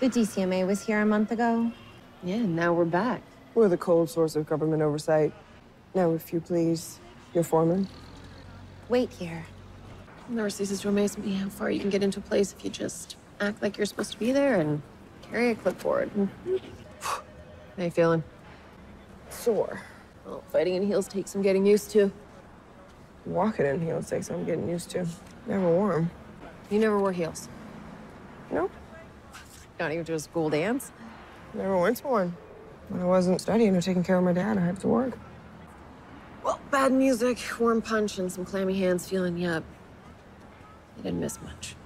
The DCMA was here a month ago. Yeah, now we're back. We're the cold source of government oversight. Now, if you please, your foreman. Wait here. It never ceases to amaze me how far you can get into a place if you just act like you're supposed to be there and carry a clipboard. How you feeling? Sore. Well, fighting in heels takes some getting used to. Walking in heels takes I'm getting used to. Never wore 'em. You never wore heels. Nope. Not even to a school dance. Never went to one. When I wasn't studying or taking care of my dad, I had to work. Well, bad music, warm punch, and some clammy hands feeling you up. You didn't miss much.